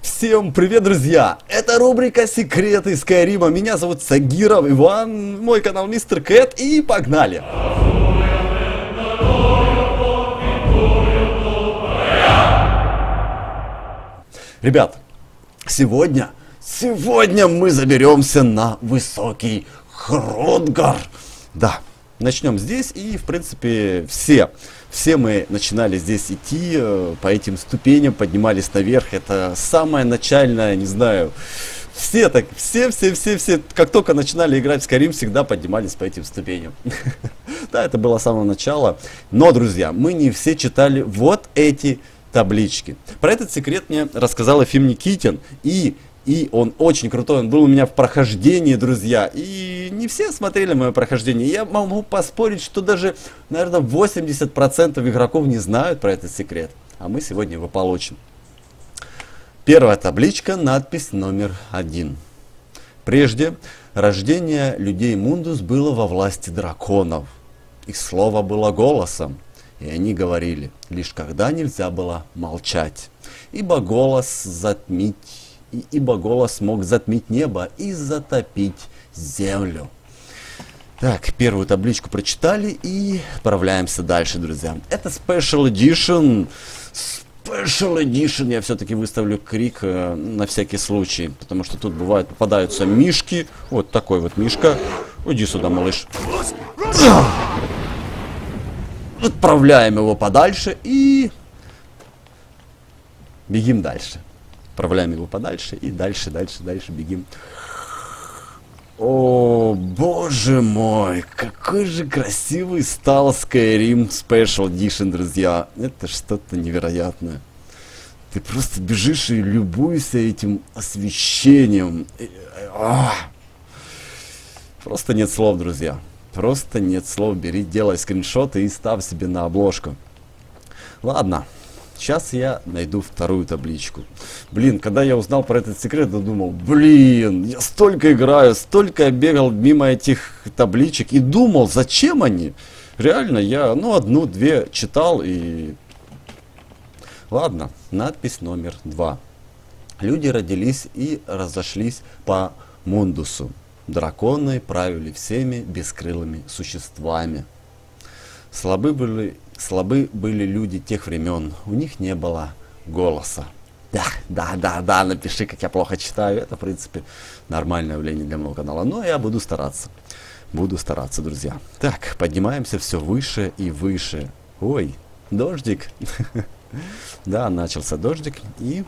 Всем привет, друзья! Это рубрика «Секреты Скайрима». Меня зовут Сагиров Иван, мой канал Мистер Кэт, и погнали! Ребят, сегодня, сегодня мы заберемся на высокий Хродгар. Да, начнем здесь и, в принципе, все все мы начинали здесь идти э, по этим ступеням, поднимались наверх. Это самое начальное, не знаю, все так, все, все, все, все, как только начинали играть в Skyrim, всегда поднимались по этим ступеням. Да, это было с самого начала. Но, друзья, мы не все читали вот эти таблички. Про этот секрет мне рассказал Ефим Никитин. И и он очень крутой, он был у меня в прохождении, друзья. И не все смотрели мое прохождение. Я могу поспорить, что даже, наверное, 80% игроков не знают про этот секрет. А мы сегодня его получим. Первая табличка, надпись номер один. Прежде рождение людей Мундус было во власти драконов. Их слово было голосом, и они говорили, лишь когда нельзя было молчать, ибо голос затмить ибо голос мог затмить небо и затопить землю. Так, первую табличку прочитали и отправляемся дальше, друзья. Это Special Edition. Special Edition я все-таки выставлю крик э, на всякий случай, потому что тут бывают попадаются мишки. Вот такой вот мишка. Уйди сюда, малыш. Отправляем его подальше и бегим дальше. Отправляем его подальше и дальше, дальше, дальше бегим. О, боже мой, какой же красивый стал Skyrim Special Edition, друзья. Это что-то невероятное. Ты просто бежишь и любуешься этим освещением. А! Просто нет слов, друзья. Просто нет слов. Бери, делай скриншоты и ставь себе на обложку. Ладно, Сейчас я найду вторую табличку. Блин, когда я узнал про этот секрет, я думал, блин, я столько играю, столько бегал мимо этих табличек и думал, зачем они? Реально, я, ну, одну-две читал и... Ладно, надпись номер два. Люди родились и разошлись по Мундусу. Драконы правили всеми бескрылыми существами. Слабы были Слабы были люди тех времен, у них не было голоса. Да, да, да, да, напиши, как я плохо читаю. Это, в принципе, нормальное явление для моего канала. Но я буду стараться. Буду стараться, друзья. Так, поднимаемся все выше и выше. Ой, дождик. Да, начался дождик. И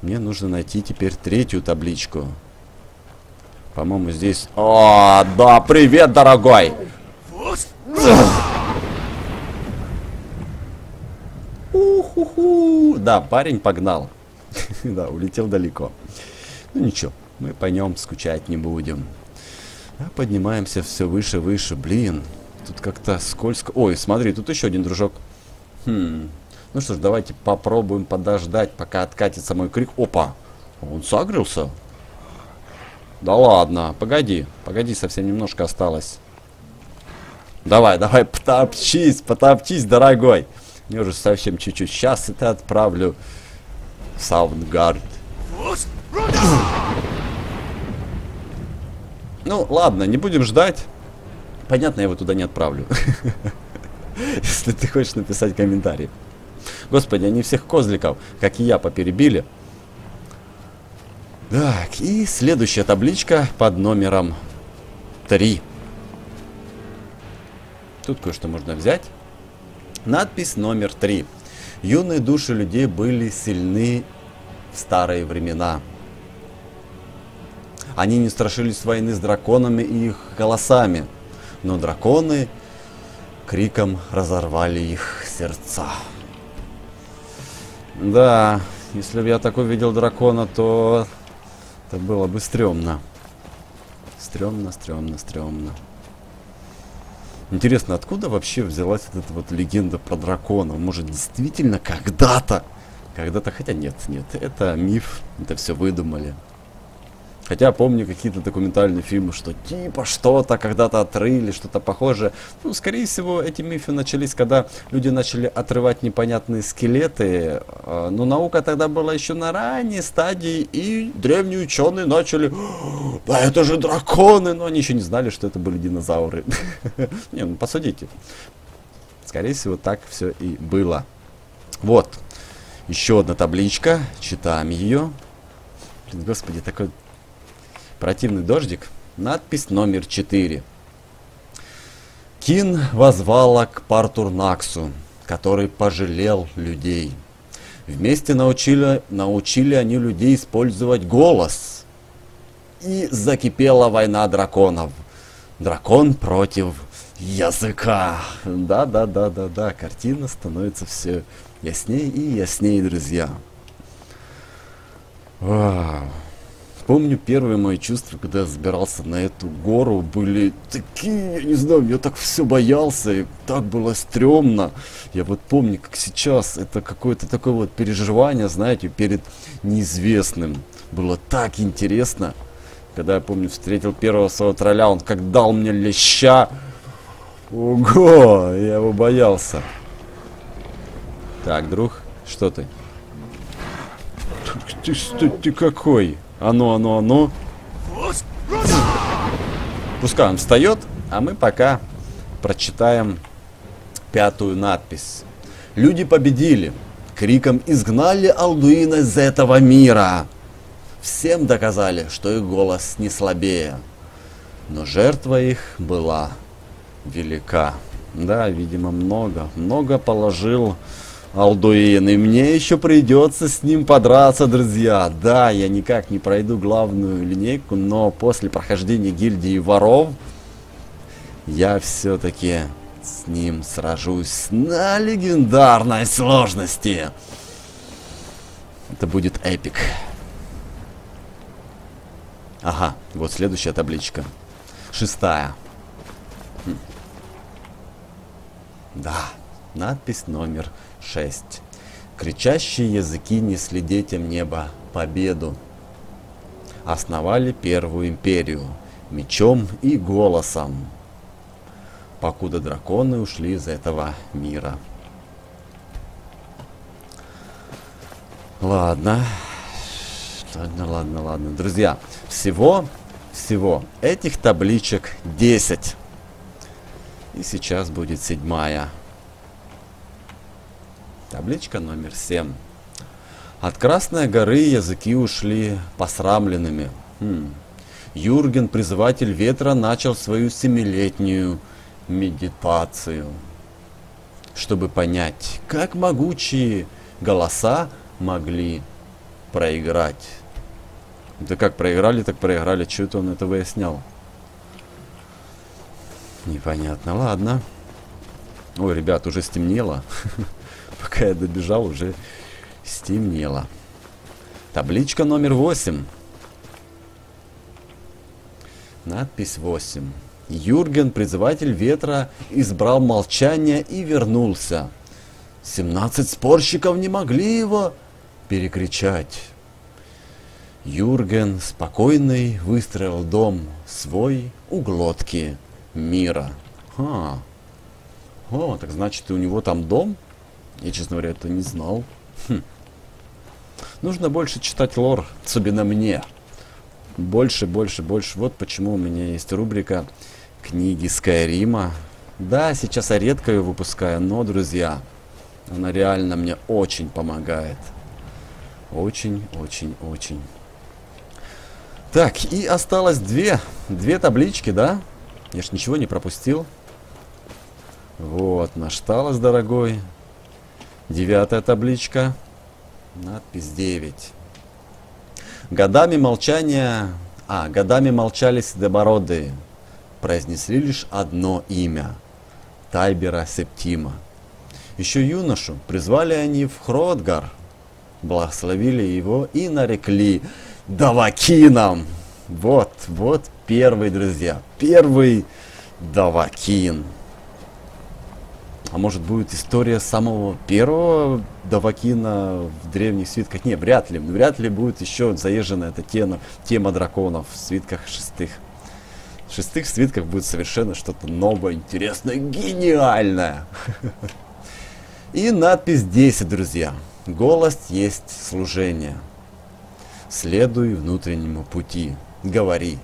мне нужно найти теперь третью табличку. По-моему, здесь... О, да, привет, дорогой! Да, парень погнал. да, улетел далеко. Ну ничего, мы по нем скучать не будем. А поднимаемся все выше, выше. Блин, тут как-то скользко. Ой, смотри, тут еще один дружок. Хм. Ну что ж, давайте попробуем подождать, пока откатится мой крик. Опа, он сагрился. Да ладно, погоди, погоди, совсем немножко осталось. Давай, давай, потопчись, потопчись, дорогой. Мне уже совсем чуть-чуть. Сейчас это отправлю в Саундгард. Ну, ладно, не будем ждать. Понятно, я его туда не отправлю. Если ты хочешь написать комментарий. Господи, они всех козликов, как и я, поперебили. Так, и следующая табличка под номером 3. Тут кое-что можно взять. Надпись номер три. Юные души людей были сильны в старые времена. Они не страшились войны с драконами и их голосами, но драконы криком разорвали их сердца. Да, если бы я такой видел дракона, то это было бы стрёмно. Стрёмно, стрёмно, стрёмно. Интересно, откуда вообще взялась вот эта вот легенда про дракона? Может, действительно когда-то? Когда-то, хотя нет, нет, это миф, это все выдумали. Хотя помню какие-то документальные фильмы, что типа что-то когда-то отрыли, что-то похожее. Ну, скорее всего, эти мифы начались, когда люди начали отрывать непонятные скелеты. А, но наука тогда была еще на ранней стадии, и древние ученые начали, да это же драконы, но они еще не знали, что это были динозавры. Не, ну посудите. Скорее всего, так все и было. Вот. Еще одна табличка. Читаем ее. Блин, господи, такой противный дождик. Надпись номер 4. Кин возвала к Партурнаксу, который пожалел людей. Вместе научили, научили они людей использовать голос. И закипела война драконов. Дракон против языка. Да, да, да, да, да. Картина становится все яснее и яснее, друзья. Вау. Помню первые мои чувства, когда я забирался на эту гору, были такие, я не знаю, я так все боялся, и так было стрёмно. Я вот помню, как сейчас, это какое-то такое вот переживание, знаете, перед неизвестным. Было так интересно. Когда я помню, встретил первого своего тролля, он как дал мне леща. Ого, я его боялся. Так, друг, что ты? Ты, ты, ты какой? Оно, оно, оно. Пускай он встает, а мы пока прочитаем пятую надпись. Люди победили. Криком изгнали Алдуина из этого мира. Всем доказали, что их голос не слабее. Но жертва их была велика. Да, видимо, много. Много положил Алдуин. И мне еще придется с ним подраться, друзья. Да, я никак не пройду главную линейку, но после прохождения гильдии воров я все-таки с ним сражусь на легендарной сложности. Это будет эпик. Ага, вот следующая табличка. Шестая. Хм. Да, надпись номер 6. Кричащие языки несли детям неба победу. Основали первую империю мечом и голосом, покуда драконы ушли из этого мира. Ладно. Ладно, ладно, ладно. Друзья, всего, всего этих табличек 10. И сейчас будет седьмая. Табличка номер 7. От Красной горы языки ушли посрамленными. Хм. Юрген, призыватель ветра, начал свою семилетнюю медитацию, чтобы понять, как могучие голоса могли проиграть. Да как проиграли, так проиграли. Что это он это выяснял? Непонятно. Ладно. Ой, ребят, уже стемнело. Пока я добежал, уже стемнело. Табличка номер 8. Надпись 8. Юрген, призыватель ветра, избрал молчание и вернулся. 17 спорщиков не могли его перекричать. Юрген, спокойный, выстроил дом свой у глотки мира. Ха. О, так значит, у него там дом? Я, честно говоря, это не знал. Хм. Нужно больше читать лор, особенно мне. Больше, больше, больше. Вот почему у меня есть рубрика книги Скайрима. Да, сейчас я редко ее выпускаю, но, друзья, она реально мне очень помогает. Очень, очень, очень. Так, и осталось две, две таблички, да? Я ж ничего не пропустил. Вот, наш Талос, дорогой. Девятая табличка. Надпись 9. Годами молчания... А, годами молчали седобородые. Произнесли лишь одно имя. Тайбера Септима. Еще юношу призвали они в Хродгар. Благословили его и нарекли Давакином. Вот, вот первый, друзья. Первый Давакин. А может будет история самого первого Давакина в древних свитках? Не, вряд ли. Вряд ли будет еще заезжена эта тема, тема драконов в свитках шестых. В шестых свитках будет совершенно что-то новое, интересное, гениальное. И надпись 10, друзья. Голос есть служение. Следуй внутреннему пути. Говори.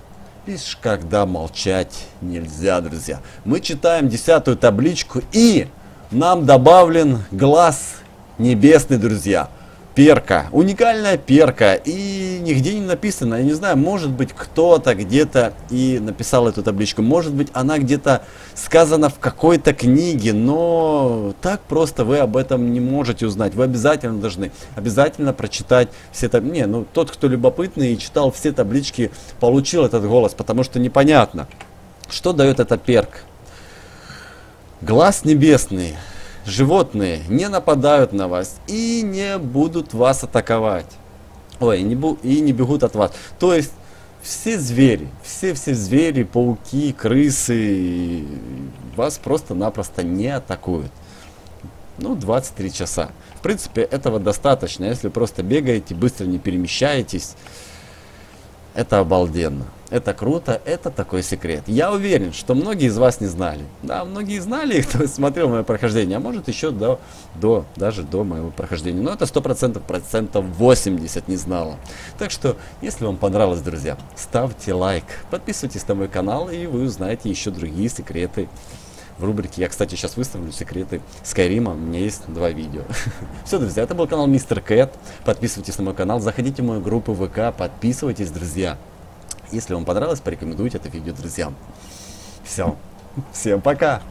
Лишь когда молчать нельзя, друзья. Мы читаем десятую табличку и нам добавлен глаз небесный, друзья. Перка, уникальная перка, и нигде не написано, я не знаю, может быть кто-то где-то и написал эту табличку, может быть она где-то сказана в какой-то книге, но так просто вы об этом не можете узнать, вы обязательно должны, обязательно прочитать все таблички, не, ну тот, кто любопытный и читал все таблички, получил этот голос, потому что непонятно, что дает эта перка. Глаз небесный. Животные не нападают на вас и не будут вас атаковать. Ой, не бу и не бегут от вас. То есть все звери, все-все звери, пауки, крысы вас просто-напросто не атакуют. Ну, 23 часа. В принципе, этого достаточно. Если просто бегаете, быстро не перемещаетесь, это обалденно. Это круто, это такой секрет. Я уверен, что многие из вас не знали. Да, многие знали, кто смотрел мое прохождение, а может еще до, до даже до моего прохождения. Но это 100%, процентов 80 не знала. Так что, если вам понравилось, друзья, ставьте лайк, подписывайтесь на мой канал, и вы узнаете еще другие секреты в рубрике. Я, кстати, сейчас выставлю секреты Скайрима. У меня есть два видео. Все, друзья, это был канал Мистер Кэт. Подписывайтесь на мой канал, заходите в мою группу ВК, подписывайтесь, друзья. Если вам понравилось, порекомендуйте это видео друзьям. Все. Всем пока.